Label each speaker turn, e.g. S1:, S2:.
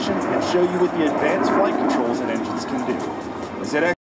S1: positions and show you what the advanced flight controls and engines can do. ZX